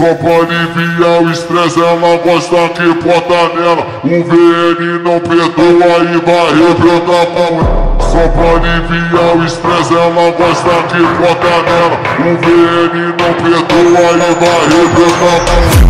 Só pra aliviar o estresse, ela gosta que bota nela. O VN não perdoa e vai com ela. Só pra aliviar o estresse, ela gosta que bota nela. O VN não perdoa e vai arrebentar com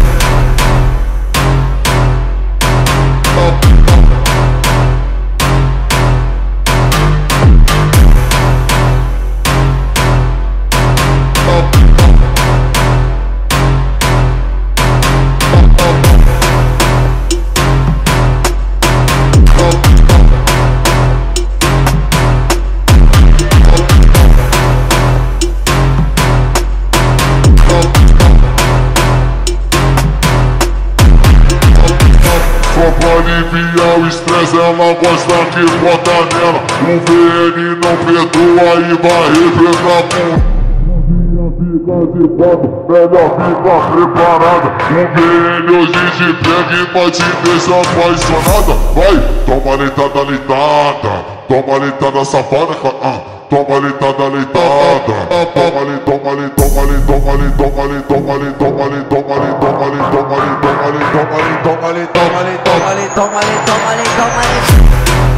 estresse, ela gosta que bota nela. O VN não perdoa e vai arrebentar com fica de papo, melhor ficar preparada. O VN hoje te pega e vai te deixar apaixonada. Vai, toma leitada, leitada. Toma leitada safada, ah. Toma leitada, leitada. Toma ali, toma ali, toma ali, toma ali, toma ali, toma ali, toma ali, toma ali, toma ali, toma ali, toma ali, toma ali, toma ali, toma ali, toma ali, toma ali, toma ali, toma ali.